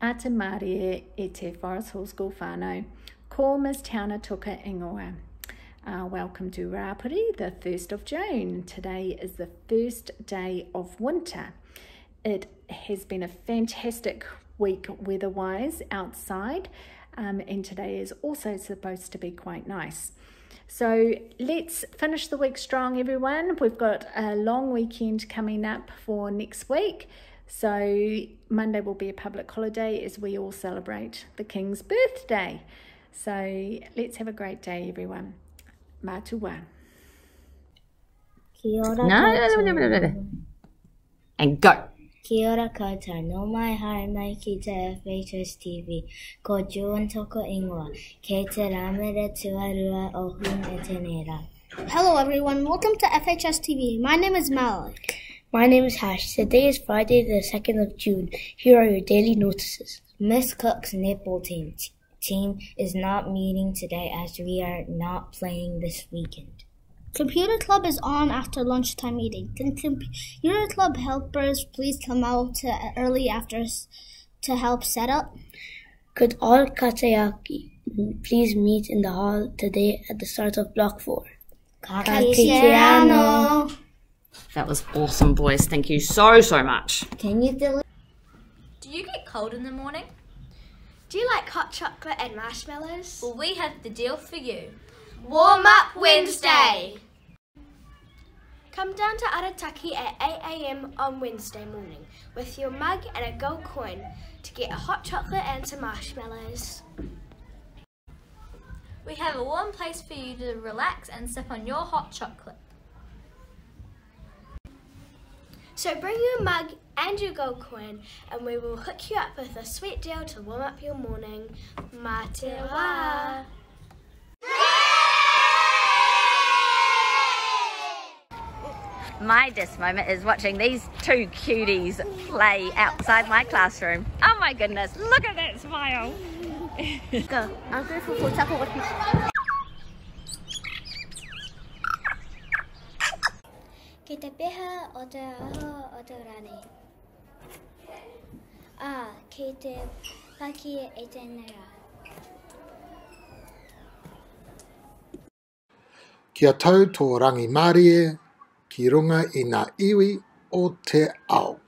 A te Marie e te Forrest School whānau. Ko Ms Tauna Tuka Ingoa. Uh, welcome to Rāpare, the 1st of June. Today is the first day of winter. It has been a fantastic week weather-wise outside um, and today is also supposed to be quite nice. So let's finish the week strong, everyone. We've got a long weekend coming up for next week. So Monday will be a public holiday as we all celebrate the King's birthday. So let's have a great day, everyone. Matua. Kia ora No, no, no, no, no, no, no. And go. Kia ora koutou, no mai haere mai ki te FHS TV, ko Juan toko ingoa, kei te ramere tuarua o hun e tēnei rā. Hello everyone, welcome to FHS TV. My name is Malik. My name is Hash. Today is Friday, the 2nd of June. Here are your daily notices. Miss Cook's netball team, team is not meeting today as we are not playing this weekend. Computer Club is on after lunchtime meeting. Can Computer Club helpers please come out early after s- to help set up? Could all Katayaki please meet in the hall today at the start of Block 4? Kakitiano. That was awesome, boys. Thank you so, so much. Can you deliver? Do you get cold in the morning? Do you like hot chocolate and marshmallows? Well, we have the deal for you. Warm Up Wednesday! Come down to Arataki at 8am on Wednesday morning with your mug and a gold coin to get a hot chocolate and some marshmallows. We have a warm place for you to relax and sip on your hot chocolate. So bring your mug and your gold coin and we will hook you up with a sweet deal to warm up your morning. Mā te wā! My dis moment is watching these two cuties play outside my classroom. Oh my goodness, look at that smile. Go. I'm grateful for taco ki te peha o te aho o te rane. A, ki te paki e tēnei rā. Kia tau tō rangi Mārie ki runga i ngā iwi o te ao.